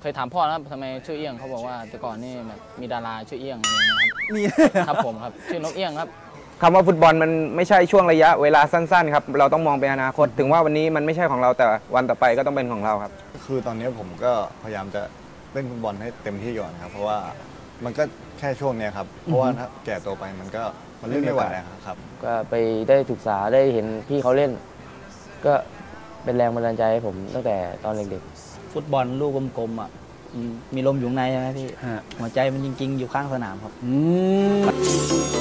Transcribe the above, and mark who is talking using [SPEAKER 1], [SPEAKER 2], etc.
[SPEAKER 1] เคยถามพ่อนะครับทำไมชื่อเอี้ยงเขาบอกว่าแต่ก่อนนี่แบบมีดาราชื่อเอี้ยงอะไรอย่างเงี้ยครับ
[SPEAKER 2] นี่
[SPEAKER 1] ครับผมครับชื่อนกเอี้ยงครับ
[SPEAKER 3] คำว่าฟุตบอลมันไม่ใช่ช่วงระยะเวลาสั้นๆครับเราต้องมองไปอนาคต ถึงว่าวันนี้มันไม่ใช่ของเราแต่วันต่อไปก็ต้องเป็นของเราครับ
[SPEAKER 4] คือตอนนี้ผมก็พยายามจะเล่นฟุตบอลให้เต็มที่ก่อนครับ เพราะว่ามันก็แค่ช่วงเนี้ยครับเพราะว่าถ้าแก่ตัวไปมันก็มันเล่นไม่ไหวแล้วครับ
[SPEAKER 5] ก็ไปได้ศึกษาได้เห็นพี่เขาเล่น ก็ เป็นแรงบันดาลใจให้ผมตั้งแต่ตอนเด็กๆ
[SPEAKER 2] ฟุตบอลลูกกลมๆอะอืมมีลมอยู่ข้างในใช่ไหมพี่ หัวใจมันจริง ๆ อยู่ข้างสนามครับ
[SPEAKER 6] อืม